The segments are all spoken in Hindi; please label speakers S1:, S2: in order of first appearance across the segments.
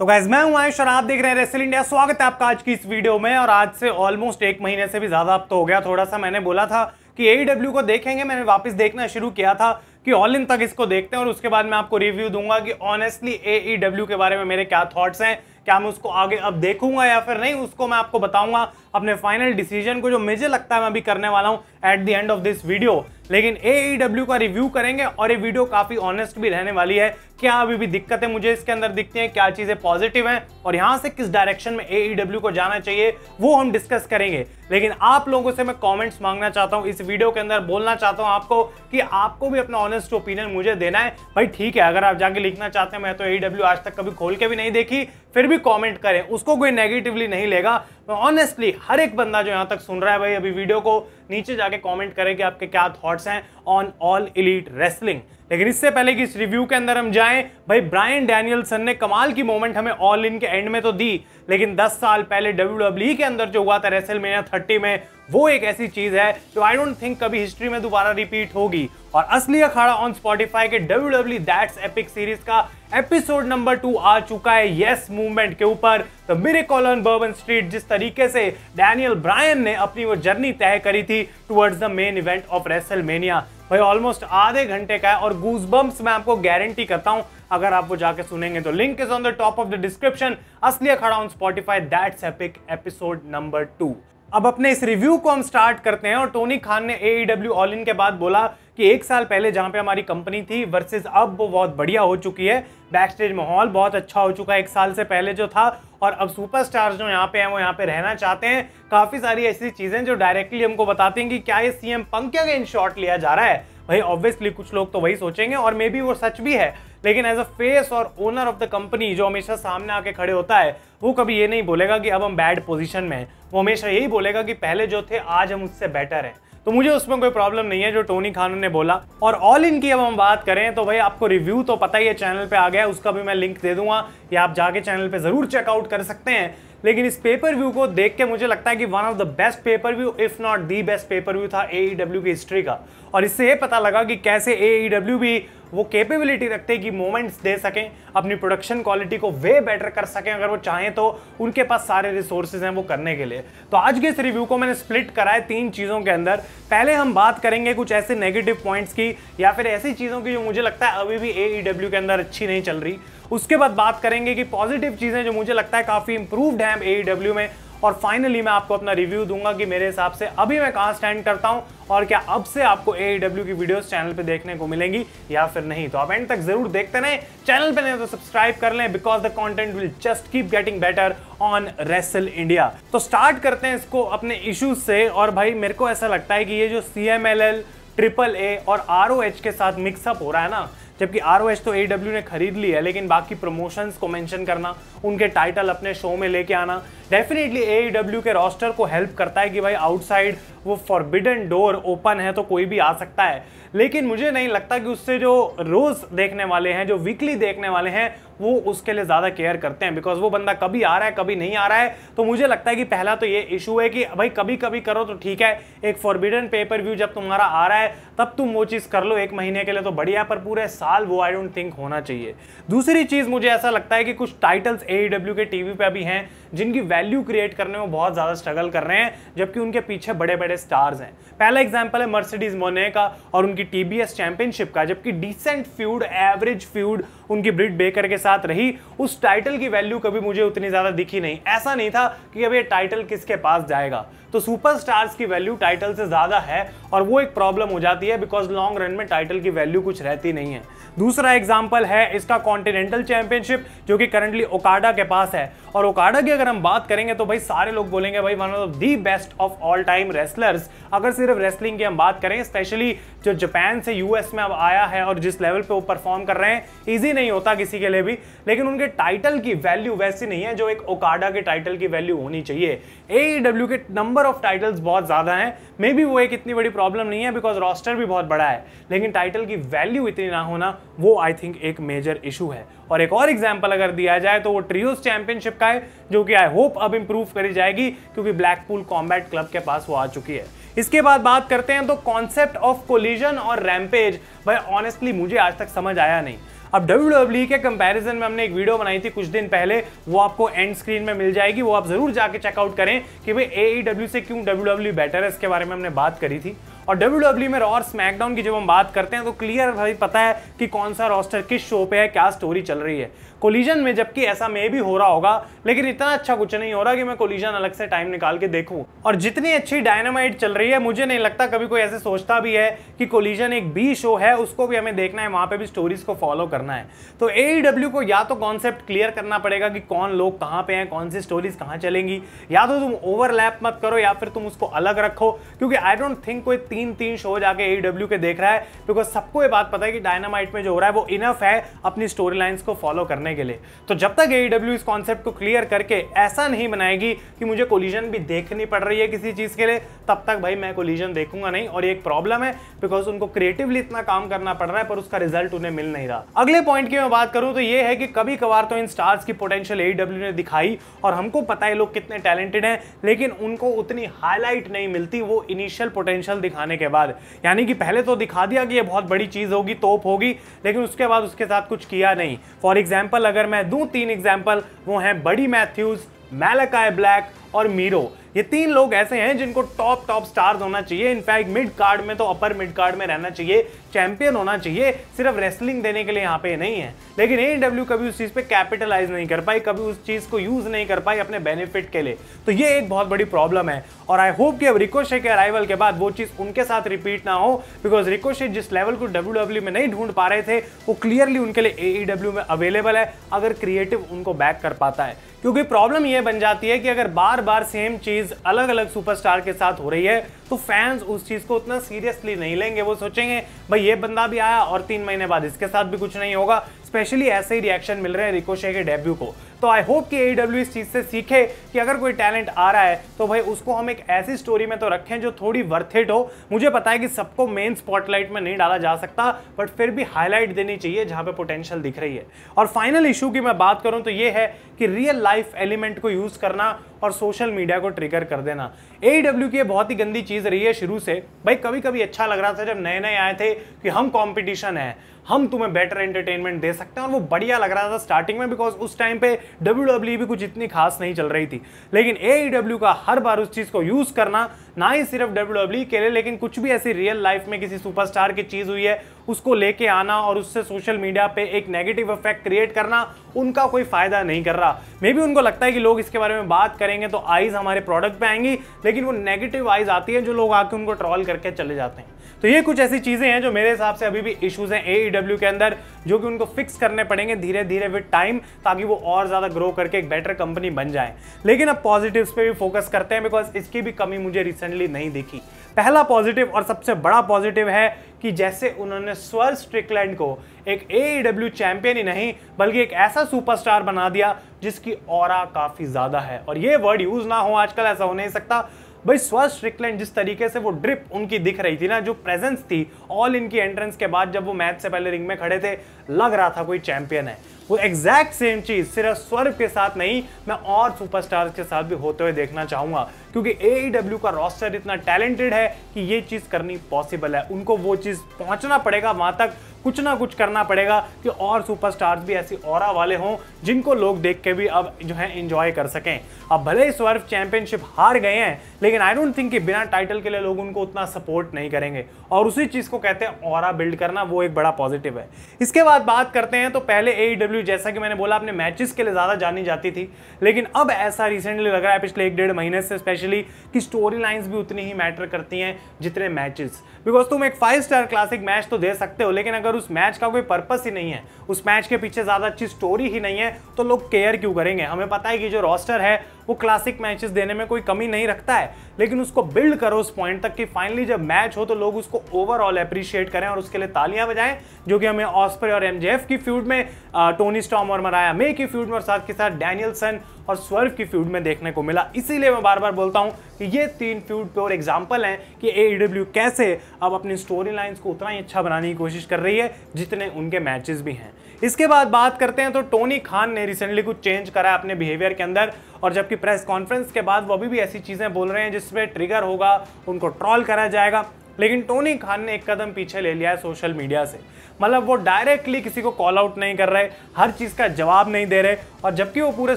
S1: तो गैस मैं हूँ आयुष और आप देख रहे हैं रेसल इंडिया स्वागत है आपका आज की इस वीडियो में। और आज से ऑलमोस्ट एक महीने से भी ज़्यादा अब तो हो गया। थोड़ा सा मैंने बोला था कि एडब्ल्यू को देखेंगे। मैंने वापस देखना शुरू किया था कि ऑल इन तक इसको देखते हैं। और उसके बाद मैं आपको रिव्यू दूँगा कि ऑनेस्टली एईडब्ल्यू के बारे में मेरे क्या थॉट्स हैं। क्या मैं उसको आगे अब देखूँगा या फिर नहीं, उसको मैं आपको बताऊँगा। अपने फाइनल डिसीज़न को जो मुझे लगता है मैं अभी करने वाला हूँ। At the end of this video लेकिन AEW का रिव्यू करेंगे और ये वीडियो काफ़ी ऑनेस्ट भी रहने वाली है। क्या अभी भी दिक्कतें मुझे इसके अंदर दिखती हैं? क्या चीज़ें पॉजिटिव हैं? और यहाँ से किस डायरेक्शन में AEW को जाना चाहिए, वो हम डिस्कस करेंगे। लेकिन आप लोगों से मैं कमेंट्स मांगना चाहता हूँ, इस वीडियो के अंदर बोलना चाहता हूँ आपको कि आपको भी अपना ऑनेस्ट ओपिनियन मुझे देना है। भाई ठीक है, अगर आप जाके लिखना चाहते हैं, मैं तो ए आज तक कभी खोल के भी नहीं देखी, फिर भी कॉमेंट करें। उसको कोई नेगेटिवली नहीं लेगा। ऑनेस्टली हर एक बंदा जो यहाँ तक सुन रहा है भाई अभी वीडियो को नीचे जाके कॉमेंट करें कि आपके क्या थॉट्स हैं ऑन ऑल इलीट रेसलिंग लेकिन इससे पहले कि इस रिव्यू के अंदर हम जाएँ, भाई ब्रायन डैनियलसन ने कमाल की मोमेंट हमें ऑल इन के एंड में तो दी, लेकिन 10 साल पहले डब्ल्यू e के अंदर जो हुआ था रेसल में थर्टी में, वो एक ऐसी चीज़ है जो आई डोंट थिंक कभी हिस्ट्री में दोबारा रिपीट होगी। और असली अखाड़ा ऑन स्पॉटिफाई के W W that's epic series का एपिसोड नंबर टू आ चुका है यस मूवमेंट के ऊपर। The miracle on Bourbon Street जिस तरीके से डैनियल ब्रायन ने अपनी वो जर्नी तय करी थी towards the main event of WrestleMania भाई ऑलमोस्ट आधे घंटे का है और गूज बम्स मैं आपको गारंटी करता हूँ, अगर आप वो जाके सुनेंगे तो। Link is on the top of the description Asli Akhada on Spotify that's epic episode number two अब अपने इस रिव्यू को हम स्टार्ट करते हैं और टोनी खान ने एईडब्ल्यू ऑल इन के बाद बोला कि एक साल पहले जहाँ पे हमारी कंपनी थी वर्सेस अब वो बहुत बढ़िया हो चुकी है। बैक स्टेज माहौल बहुत अच्छा हो चुका है, एक साल से पहले जो था। और अब सुपरस्टार्स जो यहाँ पे हैं, वो यहाँ पे रहना चाहते हैं। काफ़ी सारी ऐसी चीज़ें जो डायरेक्टली हमको बताती हैं कि क्या ये सीएम पंक इन शॉट लिया जा रहा है। भाई ऑब्वियसली कुछ लोग तो वही सोचेंगे और मे बी वो सच भी है। लेकिन एज अ फेस और ओनर ऑफ़ द कंपनी जो हमेशा सामने आके खड़े होता है, वो कभी ये नहीं बोलेगा कि अब हम बैड पोजिशन में हैं। वो हमेशा यही बोलेगा कि पहले जो थे, आज हम उससे बेटर हैं। तो मुझे उसमें कोई प्रॉब्लम नहीं है जो टोनी खानू ने बोला। और ऑल इन की अब हम बात करें तो भाई आपको रिव्यू तो पता ही है चैनल पे आ गया उसका भी मैं लिंक दे दूँगा। या आप जाके चैनल पे ज़रूर चेकआउट कर सकते हैं। लेकिन इस पेपर व्यू को देख के मुझे लगता है कि one of the best pay per view if not the best pay per view था एईडब्ल्यू e की हिस्ट्री का। और इससे ये पता लगा कि कैसे एईडब्ल्यू e भी वो कैपेबिलिटी रखते हैं कि मोमेंट्स दे सकें, अपनी प्रोडक्शन क्वालिटी को वे बेटर कर सकें, अगर वो चाहें तो उनके पास सारे रिसोर्सेज हैं वो करने के लिए। तो आज के इस रिव्यू को मैंने स्प्लिट करा है तीन चीज़ों के अंदर। पहले हम बात करेंगे कुछ ऐसे नेगेटिव पॉइंट्स की, या फिर ऐसी चीज़ों की जो मुझे लगता है अभी भी एईडब्ल्यू के अंदर अच्छी नहीं चल रही। उसके बाद बात करेंगे कि पॉजिटिव चीज़ें जो मुझे लगता है काफ़ी इंप्रूव्ड हैं एएडब्ल्यू में, और फाइनली मैं आपको अपना रिव्यू दूँगा कि मेरे हिसाब से अभी मैं कहाँ स्टैंड करता हूँ, और क्या अब से आपको एएडब्ल्यू की वीडियोस चैनल पे देखने को मिलेंगी या फिर नहीं। तो आप एंड तक ज़रूर देखते रहे। चैनल पे नहीं तो सब्सक्राइब कर लें because the content will just keep getting better on wrestle India तो स्टार्ट करते हैं इसको अपने इश्यूज़ से, और भाई मेरे को ऐसा लगता है कि ये जो C M L L triple A और आर के साथ मिक्सअप हो रहा है ना जबकि आर तो ए ने खरीद ली है, लेकिन बाकी प्रमोशंस को मेंशन करना, उनके टाइटल अपने शो में लेके आना डेफिनेटली ए के रोस्टर को हेल्प करता है कि भाई आउटसाइड वो फॉरबिडन डोर ओपन है तो कोई भी आ सकता है। लेकिन मुझे नहीं लगता कि उससे जो रोज देखने वाले हैं, जो वीकली देखने वाले हैं, वो उसके लिए ज़्यादा केयर करते हैं। बिकॉज़ वो बंदा कभी आ रहा है, कभी नहीं आ रहा है तो मुझे लगता है कि पहला तो ये इशू है कि भाई कभी कभी करो तो ठीक है। एक फॉरबिडन पेपर व्यू जब तुम्हारा आ रहा है, तब तुम वो चीज़ कर लो, एक महीने के लिए तो बढ़िया, पर पूरे साल वो आई डोंट थिंक होना चाहिए। दूसरी चीज़ मुझे ऐसा लगता है कि कुछ टाइटल्स ए के टीवी पर अभी हैं, जिनकी वैल्यू क्रिएट करने में बहुत ज़्यादा स्ट्रगल कर रहे हैं, जबकि उनके पीछे बड़े बड़े स्टार्स हैं। पहला एग्ज़ाम्पल है मर्सिडीज मोने का और उनकी टीबीएस चैंपियनशिप का, जबकि डिसेंट फ्यूड एवरेज फ्यूड उनकी ब्रिड बेकर के साथ रही। उस टाइटल की वैल्यू कभी मुझे उतनी ज़्यादा दिखी नहीं। ऐसा नहीं था कि अब ये टाइटल किसके पास जाएगा। तो सुपरस्टार्स की वैल्यू टाइटल से ज़्यादा है और वो एक प्रॉब्लम हो जाती है बिकॉज़ लॉन्ग रन में टाइटल की वैल्यू कुछ रहती नहीं है। दूसरा एग्ज़ाम्पल है इसका कॉन्टिनेंटल चैंपियनशिप जो कि करंटली ओकाडा के पास है। और ओकाडा की अगर हम बात करेंगे तो भाई सारे लोग बोलेंगे भाई one of the best of all time wrestlers अगर सिर्फ़ रेसलिंग की हम बात करें स्पेशली जो जापान से यूएस में अब आया है और जिस लेवल पे वो परफॉर्म कर रहे हैं इजी नहीं होता किसी के लिए भी। लेकिन उनके टाइटल की वैल्यू वैसी नहीं है जो एक ओकाडा के टाइटल की वैल्यू होनी चाहिए। एईडब्ल्यू के नंबर ऑफ़ टाइटल्स बहुत ज़्यादा हैं। मे बी वो एक इतनी बड़ी प्रॉब्लम नहीं है बिकॉज़ रॉस्टर भी बहुत बड़ा है। लेकिन टाइटल की वैल्यू इतनी ना होना वो आई थिंक एक मेजर इशू है। और एक और एग्ज़ाम्पल अगर दिया जाए तो वो ट्रियोस चैंपियनशिप का है, जो कि आई होप अब इंप्रूव करी जाएगी, क्योंकि ब्लैकपूल कॉम्बैट क्लब के पास वो आ चुकी है। इसके बाद बात करते हैं तो कॉन्सेप्ट ऑफ़ कोलिजन और रैम्पेज भाई ऑनेस्टली मुझे आज तक समझ आया नहीं। अब डब्ल्यू के कंपैरिजन में हमने एक वीडियो बनाई थी कुछ दिन पहले, वो आपको एंड स्क्रीन में मिल जाएगी, वो आप ज़रूर जाके चेकआउट करें कि भाई ए से क्यों डब्ल्यू बेटर है, इसके बारे में हमने बात करी थी। और डब्ल्यू में और स्मैकडाउन की जब हम बात करते हैं तो क्लियर भाई पता है कि कौन सा रोस्टर किस शो पे है, क्या स्टोरी चल रही है। कोलिजन में जबकि ऐसा मे भी हो रहा होगा, लेकिन इतना अच्छा कुछ नहीं हो रहा कि मैं कोलिजन अलग से टाइम निकाल के देखूँ। और जितनी अच्छी डायनामाइट चल रही है, मुझे नहीं लगता कभी कोई ऐसे सोचता भी है कि कोलिजन एक बी शो है, उसको भी हमें देखना है, वहाँ पे भी स्टोरीज को फॉलो करना है। तो ए e को या तो कॉन्सेप्ट क्लियर करना पड़ेगा कि कौन लोग कहाँ पे हैं, कौन सी स्टोरीज कहाँ चलेंगी, या तो तुम ओवरलैप मत करो, या फिर तुम उसको अलग रखो, क्योंकि आई डोंट थिंक कोई तीन तीन शो जाके ए e के देख रहा है। बिकॉज़ सबको ये बात पता है कि डायनामाइट में जो हो रहा है, वो इनफ है अपनी स्टोरी लाइन्स को फॉलो करने के लिए। तो जब तक AEW इस कॉन्सेप्ट को क्लियर करके ऐसा नहीं बनाएगी कि मुझे कोलिजन भी देखनी पड़ रही है किसी चीज़ के लिए, तब तक भाई मैं कोलिजन देखूँगा नहीं। और एक प्रॉब्लम है बिकॉज़ उनको क्रिएटिवली इतना काम करना पड़ रहा है, पर उसका रिज़ल्ट उन्हें मिल नहीं रहा। अगले पॉइंट की मैं बात करूँ तो ये है कि कभी कभार तो इन स्टार्स की पोटेंशियल ए ने दिखाई, और हमको पता है लोग कितने टैलेंटेड हैं, लेकिन उनको उतनी हाईलाइट नहीं मिलती, वो इनिशियल पोटेंशियल दिखाने के बाद, यानी कि पहले तो दिखा दिया कि ये बहुत बड़ी चीज़ होगी, तोप होगी, लेकिन उसके बाद उसके साथ कुछ किया नहीं। फॉर एग्ज़ाम्पल अगर मैं दूँ तीन एग्ज़ाम्पल वो हैं बडी मैथ्यूज मैलकाय ब्लैक और मीरो ये तीन लोग ऐसे हैं जिनको टॉप टॉप स्टार्स होना चाहिए। इनफैक्ट मिड कार्ड में तो अपर मिड कार्ड में रहना चाहिए। चैंपियन होना चाहिए। सिर्फ़ रेसलिंग देने के लिए यहाँ पे नहीं है। लेकिन ए डब्ल्यू कभी उस चीज़ पे कैपिटलाइज नहीं कर पाई, कभी उस चीज़ को यूज़ नहीं कर पाई अपने बेनिफिट के लिए। तो ये एक बहुत बड़ी प्रॉब्लम है। और आई होप कि अब रिकोशे के अराइवल के बाद वो चीज़ उनके साथ रिपीट ना हो बिकॉज़ रिकोशे जिस लेवल को डब्ल्यू में नहीं ढूंढ पा रहे थे, वो क्लियरली उनके लिए ए में अवेलेबल है, अगर क्रिएटिव उनको बैक कर पाता है। क्योंकि प्रॉब्लम यह बन जाती है कि अगर बार बार सेम चीज़ अलग अलग सुपरस्टार के साथ हो रही है तो फैंस उस चीज़ को उतना सीरियसली नहीं लेंगे। वो सोचेंगे, भाई ये बंदा भी आया और तीन महीने बाद इसके साथ भी कुछ नहीं होगा। स्पेशली ऐसे ही रिएक्शन मिल रहे हैं रिकोशे के डेब्यू को। तो आई होप कि एडब्ल्यू इस चीज़ से सीखे कि अगर कोई टैलेंट आ रहा है तो भाई उसको हम एक ऐसी स्टोरी में तो रखें जो थोड़ी वर्थिट हो। मुझे पता है कि सबको मेन स्पॉटलाइट में नहीं डाला जा सकता बट फिर भी हाईलाइट देनी चाहिए जहाँ पे पोटेंशियल दिख रही है। और फाइनल इशू की मैं बात करूँ तो ये है कि रियल लाइफ एलिमेंट को यूज़ करना और सोशल मीडिया को ट्रिगर कर देना। ए की बहुत ही गंदी चीज़ रही है शुरू से। भाई कभी कभी अच्छा लग रहा था जब नए नए आए थे कि हम कॉम्पिटिशन है। हम तुम्हें बेटर एंटरटेनमेंट दे सकते हैं। और वो बढ़िया लग रहा था स्टार्टिंग में बिकॉज़ उस टाइम पे डब्ल्यू e भी कुछ इतनी खास नहीं चल रही थी। लेकिन ए e का हर बार उस चीज़ को यूज़ करना, ना ही सिर्फ़ डब्ल्यू e के लिए, लेकिन कुछ भी ऐसी रियल लाइफ में किसी सुपरस्टार की चीज़ हुई है, उसको लेके आना और उससे सोशल मीडिया पे एक नेगेटिव इफ़ेक्ट क्रिएट करना, उनका कोई फ़ायदा नहीं कर रहा। मे भी उनको लगता है कि लोग इसके बारे में बात करेंगे तो आईज हमारे प्रोडक्ट पे आएँगी, लेकिन वो नेगेटिव आईज आती है जो लोग आके उनको ट्रॉल करके चले जाते हैं। तो ये कुछ ऐसी चीज़ें हैं जो मेरे हिसाब से अभी भी इश्यूज़ हैं ए के अंदर, जो कि उनको फिक्स करने पड़ेंगे धीरे धीरे विद टाइम ताकि वो और ज़्यादा ग्रो करके एक बेटर कंपनी बन जाए। लेकिन अब पॉजिटिव्स पे भी फोकस करते हैं बिकॉज़ इसकी भी कमी मुझे रिसेंटली नहीं दिखी। पहला पॉजिटिव और सबसे बड़ा पॉजिटिव है कि जैसे उन्होंने स्वर स्ट्रिकलैंड को एक ए डब्ल्यू चैंपियन ही नहीं, बल्कि एक ऐसा सुपरस्टार बना दिया, जिसकी और काफ़ी ज़्यादा है। और ये वर्ड यूज़ ना हो, आजकल ऐसा हो नहीं सकता। भाई स्वर स्ट्रिकलैंड जिस तरीके से वो ड्रिप उनकी दिख रही थी ना, जो प्रेजेंस थी ऑल इनकी एंट्रेंस के बाद जब वो मैच से पहले रिंग में खड़े थे, लग रहा था कोई चैंपियन है। वो एग्जैक्ट सेम चीज़, सिर्फ़ स्वर्ग के साथ नहीं, मैं और सुपरस्टार्स के साथ भी होते हुए देखना चाहूँगा। क्योंकि ए e का रोस्टर इतना टैलेंटेड है कि ये चीज़ करनी पॉसिबल है। उनको वो चीज़ पहुँचना पड़ेगा वहाँ तक कुछ ना कुछ करना पड़ेगा कि और सुपरस्टार्स भी ऐसी और वाले हों जिनको लोग देख के भी अब जो है इंजॉय कर सकें। अब भले ही स्वर्व चैंपियनशिप हार गए हैं, लेकिन आई डोंट थिंक कि बिना टाइटल के लिए लोग उनको उतना सपोर्ट नहीं करेंगे। और उसी चीज़ को कहते हैं और बिल्ड करना, वो एक बड़ा पॉजिटिव है। इसके बाद बात करते हैं तो पहले ए e जैसा कि मैंने बोला, अपने मैचेस के लिए ज़्यादा जानी जाती थी। लेकिन अब ऐसा रिसेंटली लग रहा है, पिछले एक डेढ़ महीने से स्पेशली कि स्टोरी लाइन्स भी उतनी ही मैटर करती हैं जितने मैचेस बिकॉज़ तुम एक फाइव स्टार क्लासिक मैच तो दे सकते हो, लेकिन अगर उस मैच का कोई पर्पस ही नहीं है, उस मैच के पीछे ज़्यादा अच्छी स्टोरी ही नहीं है तो लोग केयर क्यों करेंगे? हमें पता है कि जो रोस्टर है, वो क्लासिक मैचेस देने में कोई कमी नहीं रखता है, लेकिन उसको बिल्ड करो उस पॉइंट तक कि फाइनली जब मैच हो तो लोग उसको ओवरऑल अप्रिशिएट करें और उसके लिए तालियाँ बजाएँ, जो कि हमें ऑस्पर और एमजेएफ की फ्यूड में टोनी स्टॉम और मराया मे की फ्यूड में और साथ के साथ डैनियलसन और स्वर्व की फ्यूड में देखने को मिला। इसीलिए मैं बार बार बोलता हूँ कि ये तीन फ्यूड पे और एग्ज़ाम्पल हैं कि ए कैसे अब अपनी स्टोरी लाइन्स को उतना ही अच्छा बनाने की कोशिश कर रही है, जितने उनके मैचेस भी हैं। इसके बाद बात करते हैं तो टोनी खान ने रिसेंटली कुछ चेंज करा है अपने बिहेवियर के अंदर, और जबकि प्रेस कॉन्फ्रेंस के बाद वो अभी भी ऐसी चीज़ें बोल रहे हैं जिसमें ट्रिगर होगा, उनको ट्रॉल करा जाएगा। लेकिन टोनी खान ने एक कदम पीछे ले लिया है सोशल मीडिया से। मतलब वो डायरेक्टली किसी को कॉल आउट नहीं कर रहे, हर चीज़ का जवाब नहीं दे रहे, और जबकि वो पूरे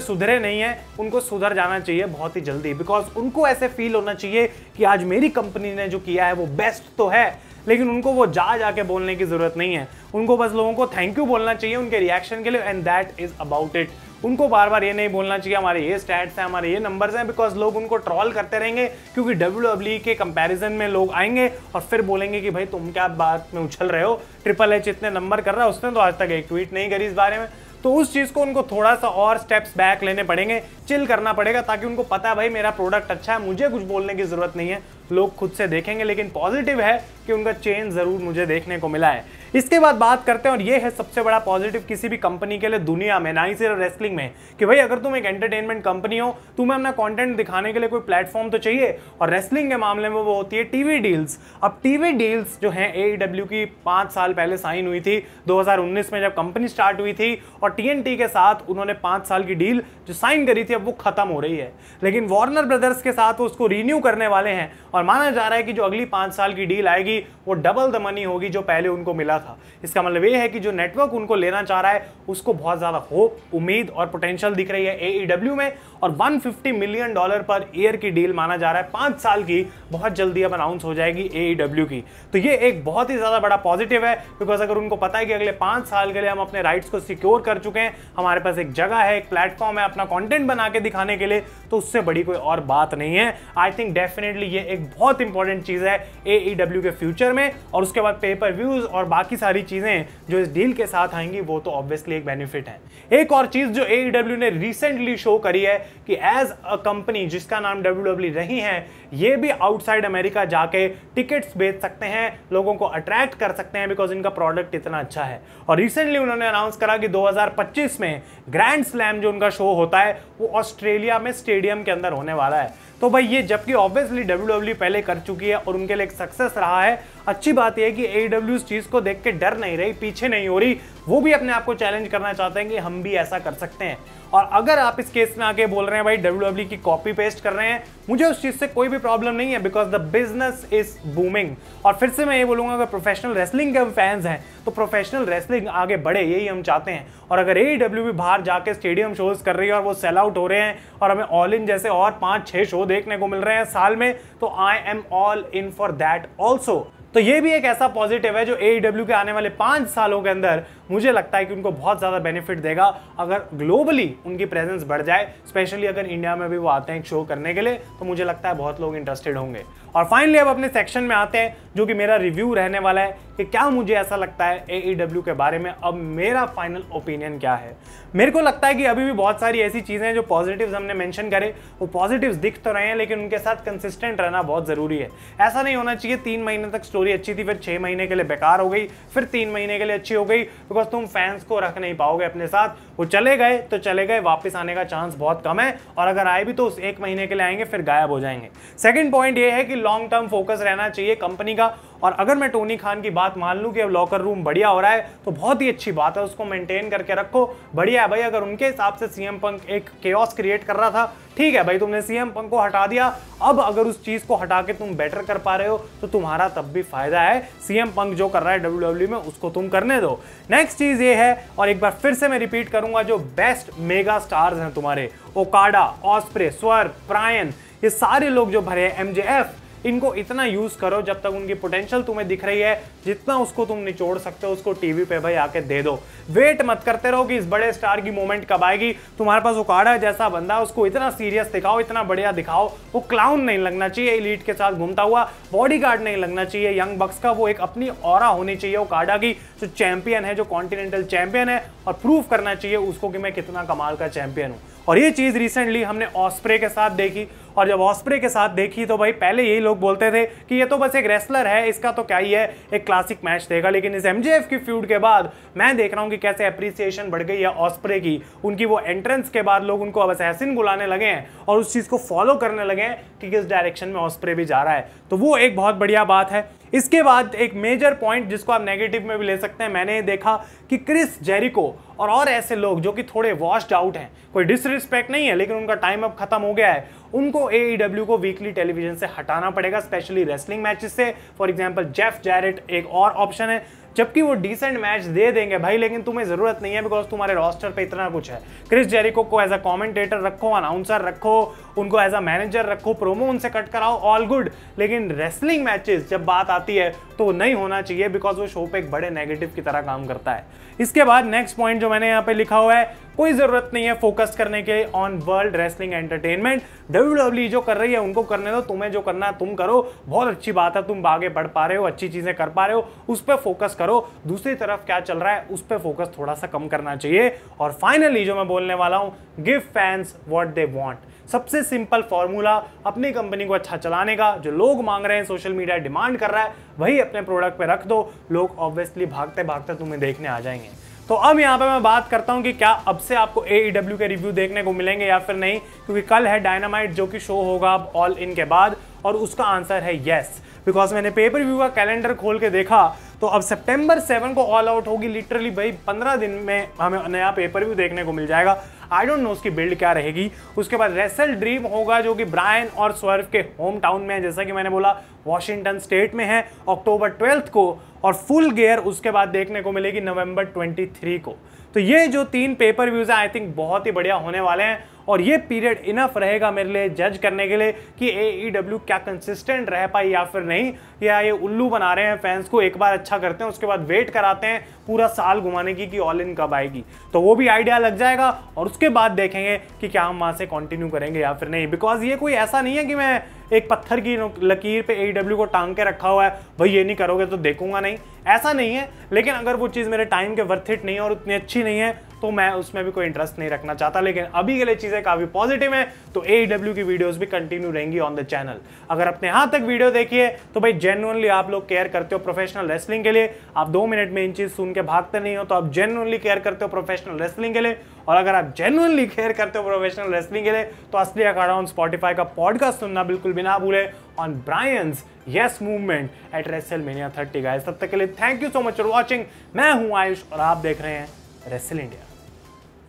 S1: सुधरे नहीं है, उनको सुधर जाना चाहिए बहुत ही जल्दी। बिकॉज़ उनको ऐसे फील होना चाहिए कि आज मेरी कंपनी ने जो किया है, वो बेस्ट तो है, लेकिन उनको वो जा जाके बोलने की ज़रूरत नहीं है। उनको बस लोगों को थैंक यू बोलना चाहिए उनके रिएक्शन के लिए and that is about it उनको बार बार ये नहीं बोलना चाहिए, हमारे ये स्टैट्स हैं, हमारे ये नंबर्स हैं बिकॉज़ लोग उनको ट्रॉल करते रहेंगे, क्योंकि डब्ल्यू डब्ल्यू के कंपैरिजन में लोग आएँगे और फिर बोलेंगे कि भाई, तुम क्या बात में उछल रहे हो? ट्रिपल एच इतने नंबर कर रहा है, उसने तो आज तक एक ट्वीट नहीं करी इस बारे में। तो उस चीज़ को उनको थोड़ा सा और स्टेप्स बैक लेने पड़ेंगे चिल करना पड़ेगा, ताकि उनको पता है, भाई, मेरा प्रोडक्ट अच्छा है, मुझे कुछ बोलने की ज़रूरत नहीं है। लोग खुद से देखेंगे, लेकिन पॉजिटिव है कि उनका चेंज ज़रूर मुझे देखने को मिला है। इसके बाद बात करते हैं और ये है सबसे बड़ा पॉजिटिव किसी भी कंपनी के लिए दुनिया में, ना ही सिर्फ़ रेसलिंग में, कि भाई अगर तुम एक एंटरटेनमेंट कंपनी हो, तुम्हें अपना कंटेंट दिखाने के लिए कोई प्लेटफॉर्म तो चाहिए, और रेसलिंग के मामले में वो होती है टीवी डील्स अब टीवी डील्स जो है ए e की पाँच साल पहले साइन हुई थी 2019 में जब कंपनी स्टार्ट हुई थी, और TNT के साथ उन्होंने पाँच साल की डील जो साइन करी थी, अब वो खत्म हो रही है. लेकिन वार्नर ब्रदर्स के साथ वो उसको रिन्यू करने वाले हैं, और माना जा रहा है कि जो अगली पाँच साल की डील आएगी, वो डबल द मनी होगी जो पहले उनको मिला था। इसका मतलब ये है कि जो नेटवर्क उनको लेना चाह रहा है, उसको बहुत ज़्यादा होप उम्मीद और पोटेंशियल दिख रही है e में और 150 मिलियन डॉलर पर ईयर की डील माना जा रहा है। पाँच साल की बहुत जल्दी अब अनाउंस हो जाएगी e की। तो ये एक बहुत ही ज़्यादा बड़ा पॉजिटिव है बिकॉज़ अगर उनको पता है कि अगले पाँच साल के लिए हम अपने राइट्स को सिक्योर कर चुके हैं, हमारे पास एक जगह है, एक प्लेटफॉर्म है अपना कॉन्टेंट बना के दिखाने के लिए तो उससे बड़ी कोई और बात नहीं है। आई थिंक डेफिनेटली ये एक बहुत इंपॉर्टेंट चीज़ है एईडब्ल्यू e के फ्यूचर में और उसके बाद पेपर व्यूज़ और बाकी सारी चीज़ें जो इस डील के साथ आएँगी, वो तो ऑब्वियसली एक बेनिफिट है। एक और चीज़ जो एईडब्ल्यू ने रिसेंटली शो करी है कि एज अ कंपनी जिसका नाम डब्ल्यू रही है ये भी आउटसाइड अमेरिका जाके टिकट्स बेच सकते हैं, लोगों को अट्रैक्ट कर सकते हैं बिकॉज़ इनका प्रोडक्ट इतना अच्छा है। और रिसेंटली उन्होंने अनाउंस करा कि 2025 में ग्रैंड स्लैम जो उनका शो होता है, वो ऑस्ट्रेलिया में स्टेडियम के अंदर होने वाला है। तो भाई ये जबकि ऑब्वियसली डब्ल्यू पहले कर चुकी है और उनके लिए एक सक्सेस रहा है, अच्छी बात यह है कि एडब्ल्यू इस चीज़ को देख के डर नहीं रही, पीछे नहीं हो रही। वो भी अपने आप को चैलेंज करना चाहते हैं कि हम भी ऐसा कर सकते हैं। और अगर आप इस केस में आके बोल रहे हैं, भाई डब्ल्यू डब्ल्यू की कॉपी पेस्ट कर रहे हैं, मुझे उस चीज़ से कोई भी प्रॉब्लम नहीं है because the business is booming और फिर से मैं ये बोलूँगा, अगर प्रोफेशनल रेसलिंग के हम फैंस हैं तो प्रोफेशनल रेसलिंग आगे बढ़े, यही हम चाहते हैं. और अगर ए भी बाहर जाके स्टेडियम शोज़ कर रही है और वो सेल आउट हो रहे हैं और हमें ऑल इन जैसे और पाँच, छह शो देखने को मिल रहे हैं साल में तो I am all in for that also तो ये भी एक ऐसा पॉजिटिव है जो ए डब्ल्यू के आने वाले पाँच सालों के अंदर मुझे लगता है कि उनको बहुत ज़्यादा बेनिफिट देगा अगर ग्लोबली उनकी प्रेजेंस बढ़ जाए स्पेशली अगर इंडिया में भी वो आते हैं शो करने के लिए तो मुझे लगता है बहुत लोग इंटरेस्टेड होंगे। और फाइनली अब अपने सेक्शन में आते हैं, जो कि मेरा रिव्यू रहने वाला है, कि क्या मुझे ऐसा लगता है ए e के बारे में, अब मेरा फाइनल ओपिनियन क्या है? मेरे को लगता है कि अभी भी बहुत सारी ऐसी चीज़ें हैं जो पॉजिटिव्स हमने मेंशन करे, वो पॉजिटिव्स दिख तो रहे हैं, लेकिन उनके साथ कंसिस्टेंट रहना बहुत ज़रूरी है। ऐसा नहीं होना चाहिए, तीन महीने तक स्टोरी अच्छी थी, फिर छः महीने के लिए बेकार हो गई, फिर तीन महीने के लिए अच्छी हो गई बिकॉज़ तुम फैंस को रख नहीं पाओगे अपने साथ। वो चले गए तो चले गए, वापस आने का चांस बहुत कम है और अगर आए भी तो उस एक महीने के लिए आएँगे, फिर गायब हो जाएँगे। सेकेंड पॉइंट ये है कि लॉन्ग टर्म फोकस रहना चाहिए कंपनी का। और अगर मैं टोनी खान की बात मान लूँ कि अब लॉकर रूम बढ़िया हो रहा है तो बहुत ही अच्छी बात है, उसको मेंटेन करके रखो। बढ़िया है भाई, अगर उनके हिसाब से सीएम पंक एक केओस क्रिएट कर रहा था, ठीक है भाई, तुमने सीएम पंक को हटा दिया। अब अगर उस चीज़ को हटा के तुम बेटर कर पा रहे हो तो तुम्हारा तब भी फ़ायदा है। सीएम पंक जो कर रहा है डब्ल्यू में, उसको तुम करने दो। नेक्स्ट चीज़ ये है, और एक बार फिर से मैं रिपीट करूँगा जो बेस्ट मेगा स्टार्स हैं तुम्हारे। ओकाडा ऑस्प्रे स्वर प्रायन ये सारे लोग जो भरे हैं एमजेएफ इनको इतना यूज़ करो जब तक उनकी पोटेंशियल तुम्हें दिख रही है, जितना उसको तुम निचोड़ सकते हो, उसको टीवी पे भाई आके दे दो। वेट मत करते रहो कि इस बड़े स्टार की मोमेंट कब आएगी। तुम्हारे पास उकाड़ा जैसा बंदा, उसको इतना सीरियस दिखाओ, इतना बढ़िया दिखाओ। वो क्लाउन नहीं लगना चाहिए इलीट के साथ घूमता हुआ। बॉडी नहीं लगना चाहिए यंग बक्स का। वो एक अपनी और होनी चाहिए उकाडा की, जो चैंपियन है, जो कॉन्टिनेंटल चैंपियन है। और प्रूव करना चाहिए उसको कि मैं कितना कमाल का चैंपियन हूँ। और ये चीज़ रिसेंटली हमने ऑस्प्रे के साथ देखी। और जब ऑस्प्रे के साथ देखी तो भाई पहले यही लोग बोलते थे कि ये तो बस एक रेसलर है, इसका तो क्या ही है, एक क्लासिक मैच देगा। लेकिन इस एम की फ्यूड के बाद मैं देख रहा हूँ कि कैसे अप्रिसिएशन बढ़ गई है ऑस्प्रे की। उनकी वो एंट्रेंस के बाद लोग उनको अब असैसिन बुलाने लगे हैं और उस चीज़ को फॉलो करने लगे हैं कि किस डायरेक्शन में ऑस्प्रे भी जा रहा है। तो वो एक बहुत बढ़िया बात है। इसके बाद एक मेजर पॉइंट जिसको आप नेगेटिव में भी ले सकते हैं, मैंने देखा कि क्रिस जेरिको और और ऐसे लोग जो कि थोड़े वॉश्ड आउट हैं, कोई डिसरिस्पेक्ट नहीं है, लेकिन उनका टाइम अब खत्म हो गया है। उनको ए को वीकली टेलीविज़न से हटाना पड़ेगा स्पेशली रेसलिंग मैचेस से। फॉर एग्ज़ाम्पल जेफ जैरेट एक और ऑप्शन है जबकि वो डिसेंट मैच दे देंगे भाई, लेकिन तुम्हें ज़रूरत नहीं है बिकॉज़ तुम्हारे रॉस्टर पे इतना कुछ है। क्रिस जेरिको को एज अ कॉमेंटेटर रखो अनाउंसर रखो, उनको एज अ मैनेजर रखो प्रोमो उनसे कट कराओ ऑल गुड लेकिन रेसलिंग मैचेस जब बात आती है तो नहीं होना चाहिए बिकॉज़ वो शो पे एक बड़े नेगेटिव की तरह काम करता है। इसके बाद नेक्स्ट पॉइंट जो मैंने यहाँ पे लिखा हुआ है कोई ज़रूरत नहीं है फोकस करने के on World Wrestling Entertainment W जो कर रही है, उनको करने दो, तुम्हें जो करना है, तुम करो। बहुत अच्छी बात है, तुम आगे बढ़ पा रहे हो, अच्छी चीज़ें कर पा रहे हो, उस पर फोकस करो। दूसरी तरफ़ क्या चल रहा है, उस पर फोकस थोड़ा सा कम करना चाहिए। और फाइनली जो मैं बोलने वाला हूँ give fans what they want सबसे सिंपल फॉर्मूला अपनी कंपनी को अच्छा चलाने का, जो लोग मांग रहे हैं सोशल मीडिया डिमांड कर रहा है, वही अपने प्रोडक्ट पे रख दो। लोग ऑब्वियसली भागते भागते तुम्हें देखने आ जाएँगे। तो अब यहाँ पे मैं बात करता हूँ कि क्या अब से आपको AEW के रिव्यू देखने को मिलेंगे या फिर नहीं, क्योंकि कल है डायनामाइट जो कि शो होगा अब ऑल इन के बाद, और उसका आंसर है येस बिकॉज़ मैंने पेपर व्यू का कैलेंडर खोल के देखा तो अब सितंबर सेवन को ऑल आउट होगी लिटरली भाई, पंद्रह दिन में हमें नया पेपर व्यू देखने को मिल जाएगा। आई डोंट नो उसकी बिल्ड क्या रहेगी। उसके बाद रेसल ड्रीम होगा जो कि ब्रायन और स्वर्व के होम टाउन में है, जैसा कि मैंने बोला वॉशिंगटन स्टेट में है। अक्टूबर ट्वेल्थ को और फुल गेयर उसके बाद देखने को मिलेगी नवंबर 23 को। तो ये जो तीन पेपर व्यूज़ हैं आई थिंक बहुत ही बढ़िया होने वाले हैं और ये पीरियड इनफ रहेगा मेरे लिए जज करने के लिए कि ए e क्या कंसिस्टेंट रह पाई या फिर नहीं। या ये उल्लू बना रहे हैं फैंस को, एक बार अच्छा करते हैं, उसके बाद वेट कराते हैं पूरा साल घुमाने की कि ऑल इन कब आएगी। तो वो भी आइडिया लग जाएगा और उसके बाद देखेंगे कि क्या हम वहाँ से कंटिन्यू करेंगे या फिर नहीं। बिकॉज़ ये कोई ऐसा नहीं है कि मैं एक पत्थर की लकीर पे ए e को टांग के रखा हुआ है, भाई ये नहीं करोगे तो देखूँगा नहीं। ऐसा नहीं है, लेकिन अगर वो चीज़ मेरे टाइम के वर्थ इट नहीं है और उतनी अच्छी नहीं है तो मैं उसमें भी कोई इंटरेस्ट नहीं रखना चाहता। लेकिन अभी के लिए चीज़ें काफ़ी पॉजिटिव है तो ए डब्ल्यू की वीडियोस भी कंटिन्यू रहेंगी ऑन द चैनल अगर अपने हाथ तक वीडियो देखिए तो भाई जेनुअनली आप लोग केयर करते हो प्रोफेशनल रेसलिंग के लिए। आप दो मिनट में इन चीज़ सुन के भागते नहीं हो तो आप जेनुअनली केयर करते हो प्रोफेशनल रेसलिंग के लिए। और अगर आप जेनुअनली केयर करते हो प्रोफेशनल रेसलिंग के लिए तो असली अखाड़ा ऑन स्पॉटिफाई का पॉडकास्ट सुनना बिल्कुल भी ना भूले। On Bryan's yes movement at WrestleMania thirty guys तब तक के लिए thank you so much for watching मैं हूँ आयुष और आप देख रहे हैं रेसल इंडिया